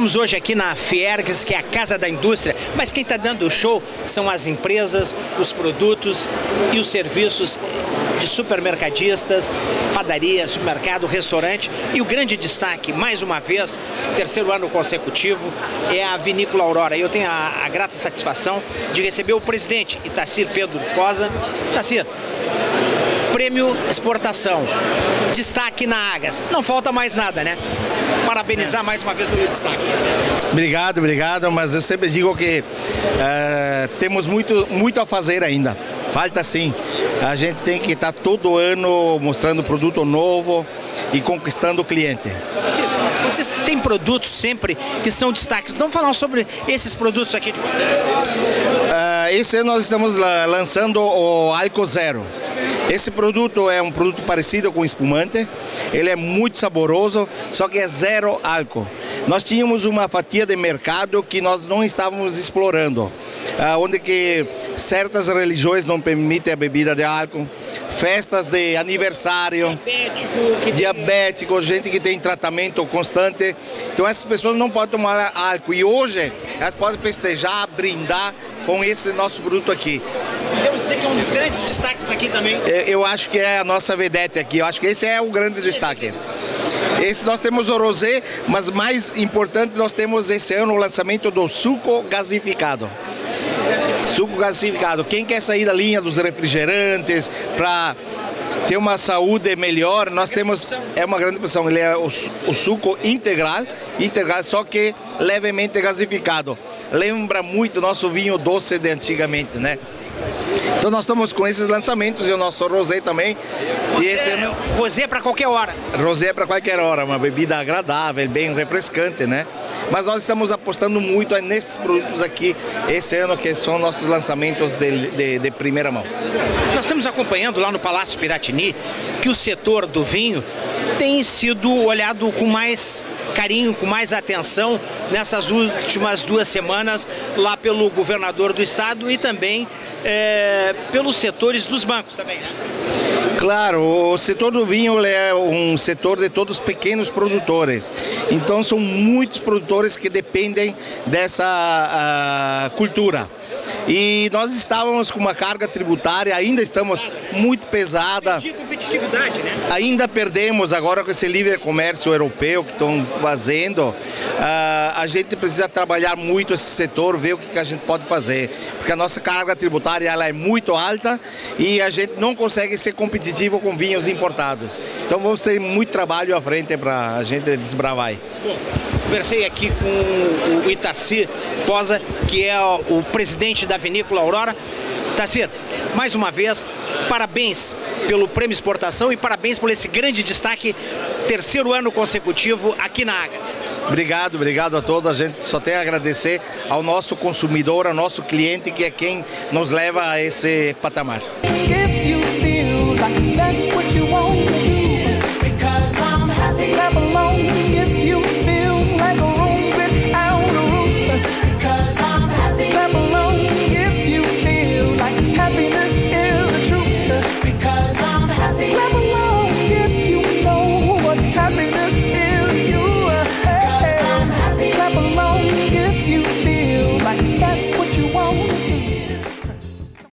Estamos hoje aqui na Fiergs, que é a Casa da Indústria, mas quem está dando o show são as empresas, os produtos e os serviços de supermercadistas, padaria, supermercado, restaurante. E o grande destaque, mais uma vez, terceiro ano consecutivo, é a Vinícola Aurora. E eu tenho a, a grata satisfação de receber o presidente Itacir Pedro Cosa. Itacir, prêmio exportação. Destaque na Agas. Não falta mais nada, né? Parabenizar é. mais uma vez pelo destaque. Obrigado, obrigado, mas eu sempre digo que uh, temos muito, muito a fazer ainda. Falta sim. A gente tem que estar todo ano mostrando produto novo e conquistando o cliente. Vocês têm produtos sempre que são destaques. Vamos falar sobre esses produtos aqui de vocês. Uh, esse ano nós estamos lançando o Alco Zero. Esse produto é um produto parecido com espumante, ele é muito saboroso, só que é zero álcool. Nós tínhamos uma fatia de mercado que nós não estávamos explorando, ah, onde que certas religiões não permitem a bebida de álcool, festas de aniversário, diabético, diabético gente que tem tratamento constante. Então essas pessoas não podem tomar álcool e hoje elas podem festejar, brindar com esse nosso produto aqui. Podemos dizer que é um dos grandes destaques aqui também. Eu, eu acho que é a nossa vedete aqui. Eu acho que esse é o grande destaque. Esse nós temos o rosé, mas mais importante nós temos esse ano o lançamento do suco gasificado. Suco gasificado. Quem quer sair da linha dos refrigerantes para ter uma saúde melhor, nós temos é uma grande opção. Ele é o, o, suco integral, integral, só que levemente gasificado. Lembra muito nosso vinho doce de antigamente, né? Então nós estamos com esses lançamentos e o nosso rosé também. Rosé, e esse... É rosé para qualquer hora. Rosé para qualquer hora, uma bebida agradável, bem refrescante, né? Mas nós estamos apostando muito nesses produtos aqui esse ano, que são nossos lançamentos de, de, de primeira mão. Nós estamos acompanhando lá no Palácio Piratini que o setor do vinho tem sido olhado com mais carinho, com mais atenção nessas últimas duas semanas lá pelo governador do estado e também é, pelos setores dos bancos também, né? Claro, o setor do vinho é um setor de todos os pequenos produtores. Então são muitos produtores que dependem dessa uh, cultura. E nós estávamos com uma carga tributária, ainda estamos muito pesada. competitividade, né? Ainda perdemos agora com esse livre comércio europeu que estão fazendo. Uh, a gente precisa trabalhar muito esse setor, ver o que, a gente pode fazer. Porque a nossa carga tributária ela é muito alta e a gente não consegue ser competitivo com vinhos importados. Então vamos ter muito trabalho à frente para a gente desbravar. Bom, conversei aqui com o Itarci Posa, que é o presidente da Vinícola Aurora. Tacir, mais uma vez, parabéns pelo prêmio exportação e parabéns por esse grande destaque, terceiro ano consecutivo aqui na Agas. Obrigado, obrigado a todos. A gente só tem a agradecer ao nosso consumidor, ao nosso cliente, que é quem nos leva a esse patamar.